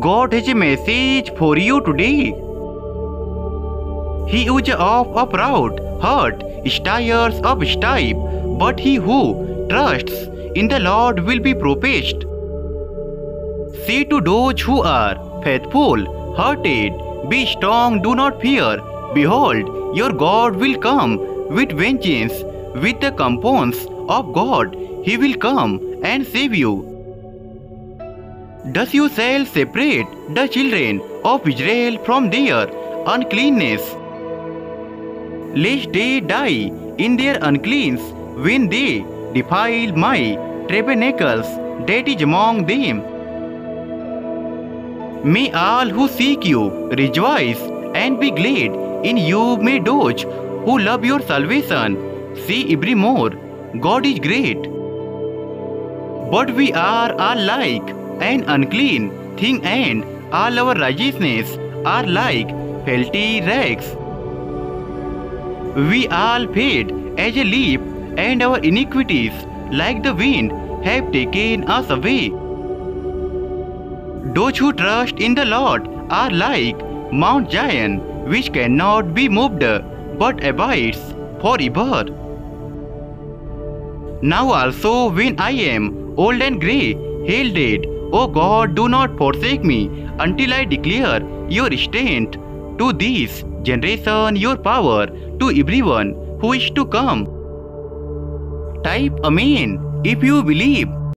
God has a message for you today. He is of a proud heart, stirs of strife, but he who trusts in the Lord will be propitious. Say to those who are faithful hearted, Be strong, do not fear. Behold, your God will come with vengeance, with the components of God, he will come and save you. Thus you shall separate the children of Israel from their uncleanness, lest they die in their uncleanness when they defile my tabernacles that is among them. May all who seek you rejoice and be glad in you. May those who love your salvation see every more. God is great. But we are all like an unclean thing, and all our righteousness are like filthy rags. We all fade as a leaf, and our iniquities, like the wind, have taken us away. Those who trust in the Lord are like Mount Zion, which cannot be moved, but abides forever. Now also, when I am old and grey, hail dead, O God, do not forsake me until I declare your strength to this generation, your power to everyone who is to come. Type Amen if you believe.